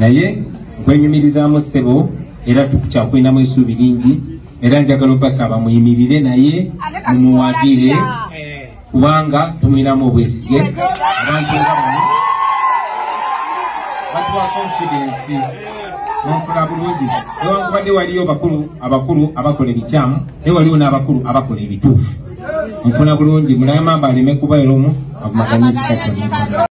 naye nkwenyumirizaamu ssebo era tukyakulinamu esuubi lingi era njagala obasaba muyimirire naye mumuwagire kubanga tumulinamu obwesige. Abantu batuwa confidence. Nonfuna bulungi. Newankubadde waliyo bakulu abakulu abakola ebikyamu naye waliwo n'abakulu abakola ebituufu. Nfuna bulungi. Mulayamamba aleme kubaera omu avumaganye ekika kyonna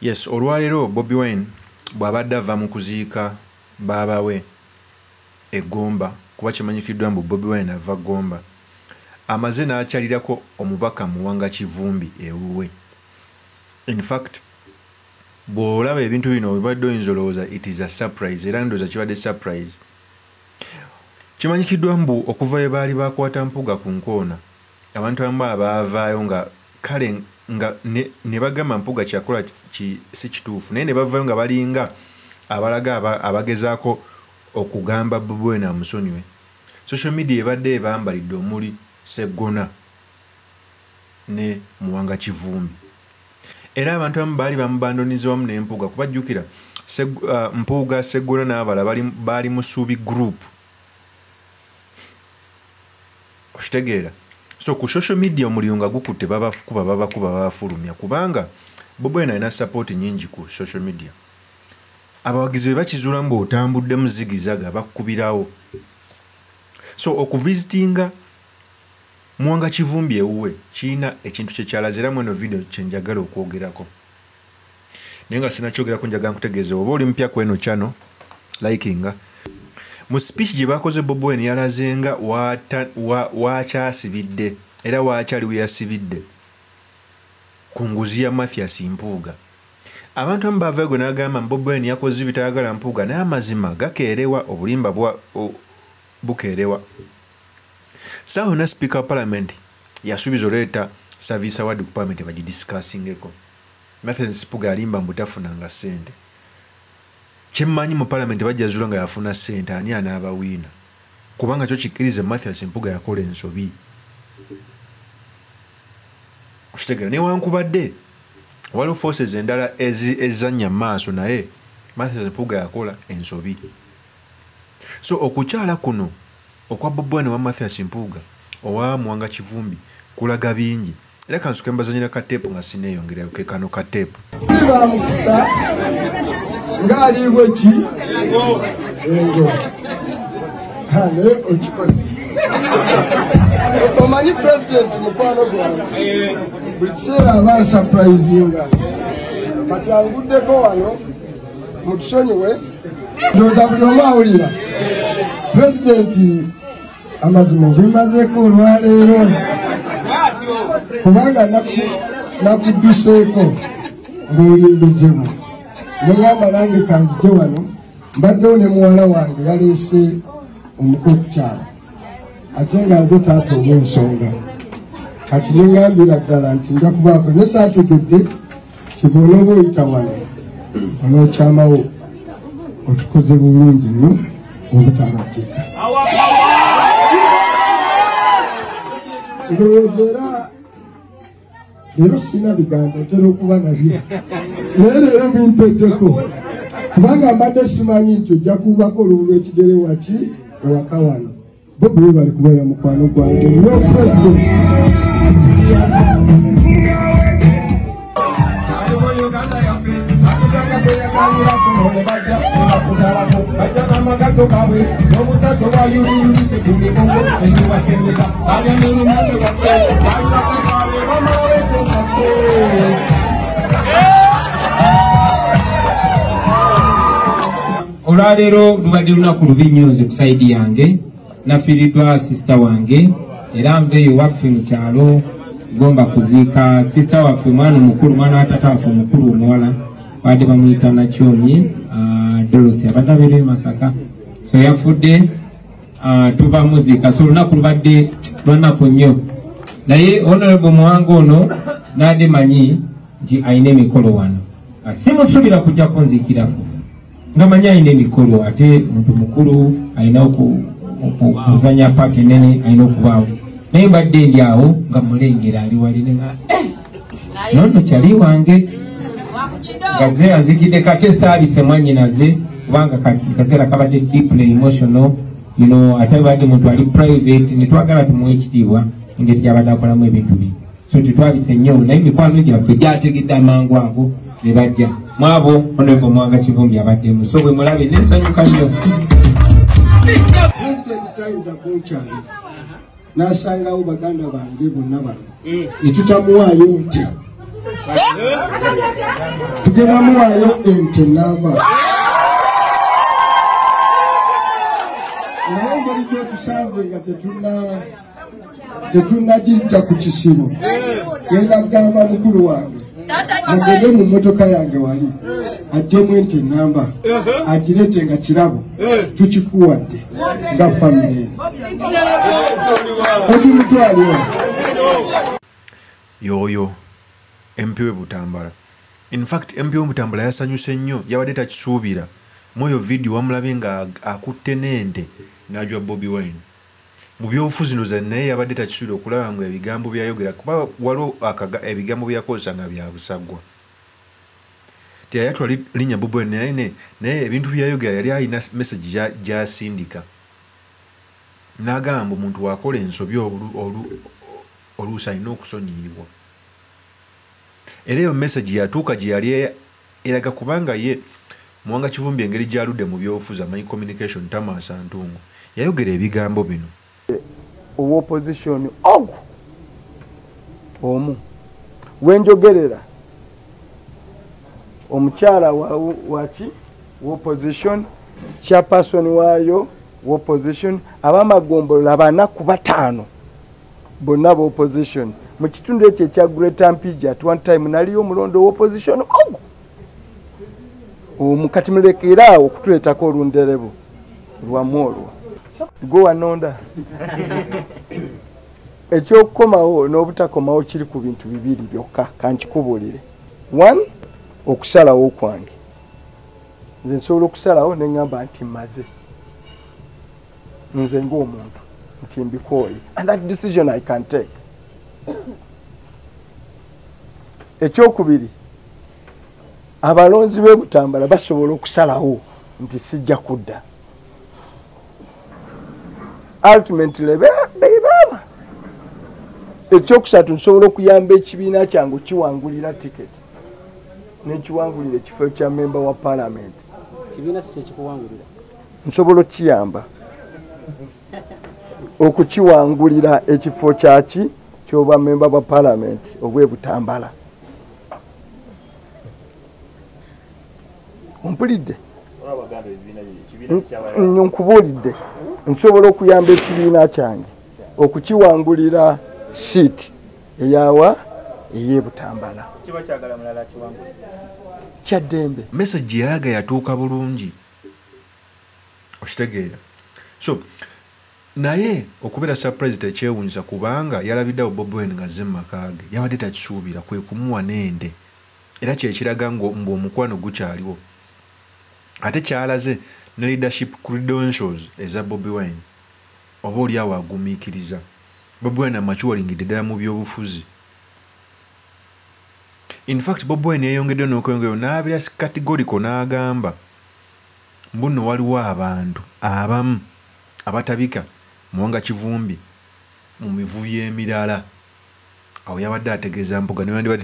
yes olwaleero bobi wine bw'abadde ava mu kuziika baabawe egomba kuba kimanyikiddwa mbu bobi wine ava gomba amaze n'akyalirako omubaka muwanga kivumbi ewuwe infact bw'olaba ebintu bino obibadde oyinza olowooza it is a surprise era ndowooza kibadde surprise. Kimanyikiddwa mbu okuva we baali bakwata mpuga ku nkoona abantu abamu abaavaayo nga kale nga ne, ne mpuga kyakola ki, si kituufu. Naye ne bavaayo nga balinga abalaga aba, abagezaako okugamba bubwene amusonyiwe. Social media ebadde ebambalidde omuli seggona ne muwanga kivumbi. Era abantu abamu baali bamubandoniza wamu n'empuga kubajjukira uh, mpuuga seggona n'abala baali mu suubi group. Okitegeera so ku social media omuliro nga gukutte babakuba babakuba babafulumya kubanga bobwena alina sapooti nyingi ku social media. Abawagizi be bakizuula mbu otambudde muzigizaga bakukubirawo so okuvisitinga muwanga kivumbi ewuwe kirina ekintu kyekyalaze era mweno video kyenjagala okwogerako. Naye nga sinakyogerako njagala nkutegeeza oba oli mpya kweno kyano likinga mu speech gye bakoze bobi wine yalaze nga wakyasibidde wa, wa era waakyali we yasibidde. Ku nguzi ya mathias mpuuga abantu amu bavayo gwe n'agamba bobi wine yakoze bitayagala mpuuga naye amazima gakeerewa obulimba bukeerewa. Saawa yonna speaker wa parliament yasuubiza oleeta service award ku parliament bagidiscussingeko. Mathias mpuuga yalimba mbu tafunanga ssente kyemmanyi mu palamenti bajjazula nga yafuna ssente ani anaabawiina kubanga kyo kikkirize mathias mpuga yakola ensobi. Okitegera newankubadde waliwo forces endala ezizannya maaso naye mathias mpuga yakola ensobi. So okukyala kuno okwa bobwane wa mathias mpuga owa muwanga kivumbi kulaga bingi. Era kansuka embazanyira kateepu nga sineeyongerayo ke kano kateepu bamukisa ng'aliibwe ki? Engo. Naye okikoze omanyi pulezidenti mukwano gwange buli kiseera aba nsapurayizinga kati anguddeko wano mutusonyiwe ndowooza buli omu awulira. Pulezidenti amazima obimazeeko olwaleero. Kubanga nakudduseeko ng'oli mbizibu negamba nange kanzije wano mbaddewo ne muwala wange yaleese omuko okukyala ate nga nze taata olw'ensonga. Kati nengambira ddala nti nja kubaako ne saategedde kibonooba oyita wano onookyamawo otukoze bulungi nnyo obutabajjeka ndowooza era leero sina bigambo ntera okuba nabyo naye leero bimpeddeko kubanga mbadde simanyi nti ojja kubako olubulu ekigere waki ewaka wano bobi we bali kubeera mukwano gwange nyo pulezidenti olwaleero lubadde lunaku lubi nnyo nze ku saidi yange nafiiriddwa sisita wange era nveeyo waffe mu kyalo gomba kuziika. Sisita waffe mwana omukulu mwana wa tata waffe omukulu omuwala badde bamuyita nakyonyi dorothy abadde abeereyo masaka. So yafudde tuva muziika so olunaku lubadde lwanaku nnyo. Naye honorable muwanga ono nandi manyi nti ayina emikolo wano. Ah, simusuubira kujja kunzikirako nga manyi ayina emikolo ate muntu mukulu ayina oku- oku- kuzanya paati enene ayina okubaawo naye mbadde ndi awo nga mulengera ali wali nenga nono kyali wange. Nga ze anzikidde kate esaabise mwanyinaze kubanga ka- kaseera kabadde deeply emotional you know, ate badde muntu ali private netwagala tumuwe ekitiibwa engeri gyabadde akolamu ebintu bye so tetwabise nnyo naye mikwano gyaffe gyategedde amangu ago ne bajja mwabo honorable mwanga kivumbi abaddemu so bwe mulabe nensanyuka nnyo pulezidenti tayinza kunkyali n'asangawo baganda bange bonna bano. Netutamuwaayo nte tugenda muwaayo ente namba. Naye engeri gyotusanze nga tetuna tetunagijja ku kisibo. Genda kugamba mukulu wange agende mu motoka yange wali ajjemu ente namba agirete nga kirabo tukikuwadde nga famire. Okimutwaliro yoyo mp we butambala. Infact mp we butambala yasanyuse nnyo yabadde takisuubira. Mweyo vidiyo wamulabye nga akutte n'ente n'ajwa bobi wine mu byobufuzi noza naye yabadde takisuubira okulaba nga ebigambo byayogera kuba waliwo ebigambo byakozesa nga byabusagwa teyayatwa li- linnya wine naye naye ebintu byayogera yali alina message gya- gyasindika. N'agamba omuntu wakola ensobi olu- olu- oluusi alina okusonyiyibwa era eyo message yatuuka gye yali e- eraga kubanga ye muwanga kivumbi engeri gyaludde mu byobufuzi amanyi communication tamaasa ntungo yayogera ebigambo bino owopposition ogu omu. Wenjogerera omukyala wa- waki wopposition chairperson waayo wopposition abamagombolola bana ku bataano bonna bopposition mu kitundu ekyo ekya greater mpija at one time naliyo omulondo wopposition ogu omu kati mulekeraawo okutuleetako olunderebu lwamu olwo gwe wanonda ekyokukomawo n'obutakomawo kiri ku bintu bibiri byokka kankikubuulire. One okusalawo kwange. Nze nsobola okusalawo neŋŋamba nti mmaze. Nze ng'omuntu nti mbikooye. And that decision i can take. Ekyokubiri abalonzi b'e butambala basobola okusalawo nti sijja kudda ultimately bebaaba ekyokusatu nsobola okuyamba ekibiina kyange kiwangulira tiketi nekiwangulira ekifo kya memba wa palamenti kibiina si kyekikuwangulira? Nsobola okukiyamba. Okukiwangulira ekifo kyaki kyoba memba bwa palamenti obwe butambala. Ompulidde? Nkubuulidde nsobola okuyamba ekibiina kyange okukiwangulira siiti eyawa ey'ebutambala kyaddembe message yalaga yatuuka bulungi. Okitegeera. So naye okubeera surprise tekyewunyisa kubanga yalabiddewo bobi wine nga azze mumakage yabadde takisuubira kwe kumuwa n'ende era kyekiraga ng'omukwano gukyaliwo. Ate kyalaze ne leadership credentials eza bobi wine. Oba oli awo agumiikiriza. Bobi wine amakiwalingidde ddala mu byobufuzi. Infact bobi wine yeyongedde n'okweyongerayo n'abeera categorico n'agamba mbuno waliwo abantu abamu abatabika muwanga kivumbi mu mivuyo emirala awo yabadde ategeeza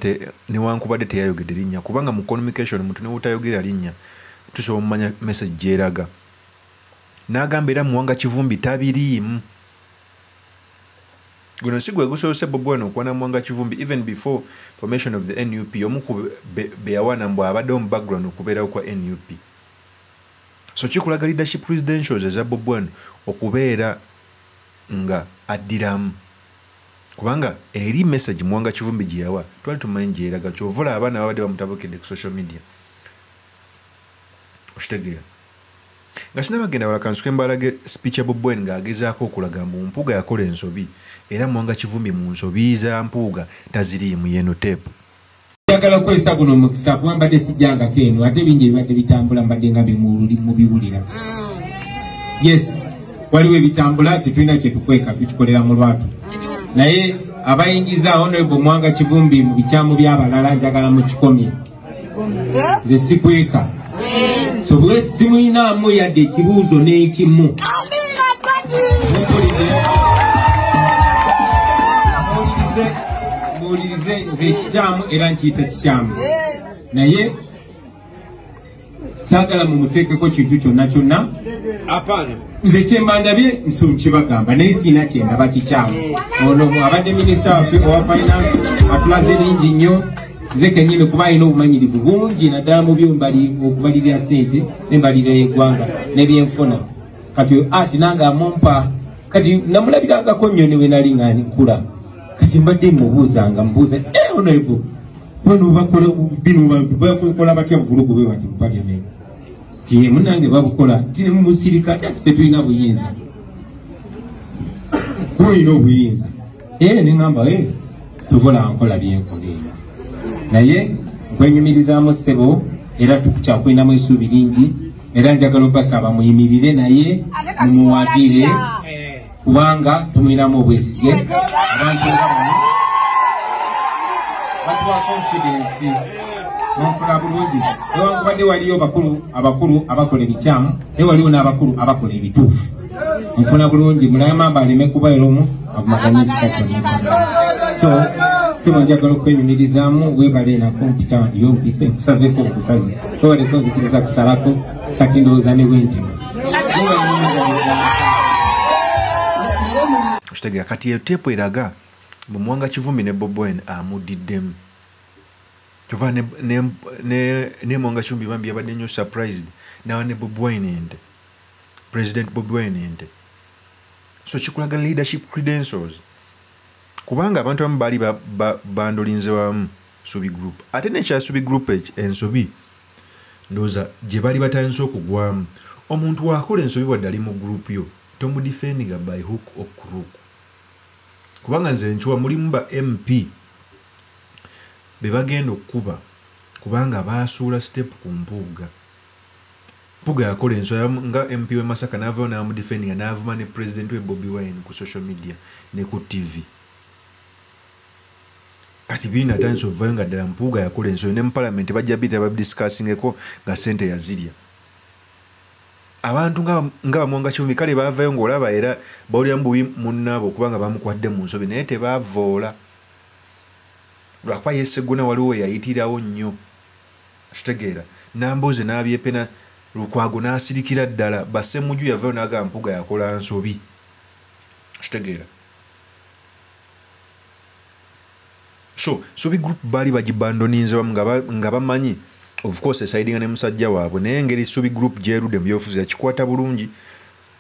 te- newankubadde teyayogedde linnya kubanga mu communication muntu newutayogera linnya tusobola omumanya message gyeraga. N'agamba era muwanga kivumbi tabiriimu. Guno si gwe gusobose bobi wine okuwana muwanga kivumbi even before formation of the nup omu ku be- be yawana mbw abaddewo mu background okubeerawo kwa nup so kikulaga leadership presidentials eza bobi wine okubeera nga addiramu. Kubanga eri message muwanga kivumbi gye yawa twali tumanyi gyeraga kyovula abaana babadde bamutabukidde ku social media okitegeera nga sinabagenda wala kansuke mbalage speech ya bobi wine ng'agezaako okulaga mbu mpuuga yakola ensobi era muwanga kivumbi mu nsobi za mpuuga taziriimu yeno tepu njagala kwesa guno omukisa kuba mbadde sijjangako eno ate bingi ebibadde bitambula mbadde nga mubiwulira. Yes waliwo ebitambula tetulina kyetukweka tukikolera mu lwatu. Naye abayingiza honorable mwanga kivumbi mu bikyamu byabalala njagala mukikomye. Nze sikweka so bwe simuyinaamu yadde ekibuuzo n'ekimu. Muwulirize- nze ekikyamu era nkiyita kikyamu. Naye saagala mumuteekeko kintu kyonna kyonna. Nze kyembandabye nsukibagamba naye siina kyendaba kikyamu. Ono abadde minisita waffe owa finance atulaze bingi nnyo nze kenyini kuba alina obumanyirivu bungi naddala mu byo mbali- okubalirira sente nembalirira yeggwanga nebyenfuna kati ati nange amumpa kati namulabirangako nnyo newe nali nga nkula. Kati mbadde mubuuzanga mubuuza "Eh, bano bakola batya buvulugu bwe bati mu parliament ti munange babukola tiri mu musirika ati tetulina buyinza kulina obuyinza? Ee neŋamba e tukola nkola byenkola eyo naye nkwenyumirizaamu ssebo era tukyakulinamu essuubi lingi era njagala obasaba muyimirire naye mumuwagire kubanga tumwinamu obwesige. Abantu batuwa confidence. Nonfuna bulungi. Newankubadde waliyo bakulu abakulu abakola ebikyamu naye waliwo n'abakulu abakola ebituufu. Nfuna bulungi. Mulayamamba aleme kubaeromu avumaganye ekika kyonna so sibo njagala okwenyumirizaamu webale nakompita yompise nkusazeko okusazi tobaleko nzikiriza kusalako kati ndowooza ne bwenjima kitegeera kati eyo teepu eraga mumwanga kivumi ne bobwen amudiddemu kyova ne- ne- ne ne mwanga kivumi bambi yabadde nnyo surprised nawa ne bobwin ende. President bobwin ende. So kikulaga leadership credentials kubanga abantu abamu baali ba- ba- bandolinze wamu subi group. Ate nekya subi group ensobi ndowooza gye baali batandise okugwamu. Omuntu wakola ensobi wadde ali mu group yo tomudifendinga by hook or crook. Kubanga nze nkiwa mulimu ba mp be bagenda okukuba kubanga basuula step ku mpuuga. Mpuuga yakola ensonga nga mp we masaka navayo namudifendinga navuma ne president we bobi wine ku social media ne ku tv kati biri natandisa ovayo nga ddala mpuuga yakola ensonga ne mu palamenti bajja bita babidiscussingeko nga sente yazirya. Abantu nga- nga bamwanga kivumi kale bavayo ngaolaba era bawulira mububi munnaabo kubanga bamukwadde mu nsobi naye tebavoola lwakuba yesegona waliwo yayitirawo nnyo. Kitegeera. Namboze nabyepena lukwago nasirikira ddala. Basemuju yavayo nagamba mpuga yakola nsobi. Kitegeera so sobi group baali bagibandoninze wamu nga ba- nga bamanyi of course esaidinga ne musajja waabwe. Naye engeri subi group gyerudde mu byobufuzi yakikwata bulungi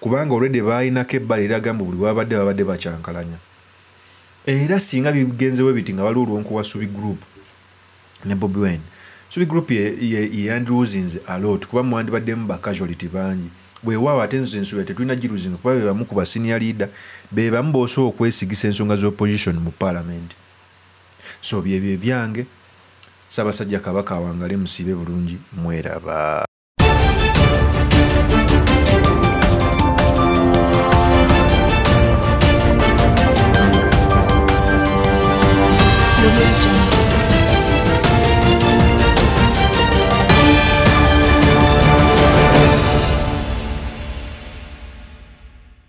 kubanga olwedde baalinako ebbala eraga mbu buli wabadde babadde bakyankalanya. Era singa bigenzewo biti nga waliwo olwonkuwa subi group ne bobi wine. Subi group ye- ye- yeyandruzinze alot kuba mwandibaddemu bacasuality bangi. Bwewaawo ate nze ensuubira tetulina giruzinga kuba bebamu ku basenior leader bebamu boosobola okwesigisa ensonga z'opposition mu parliament so byebyo ebyange ssaabasajja kabaka wangale musiibe bulungi mweraba